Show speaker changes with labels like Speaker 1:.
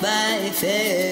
Speaker 1: by faith.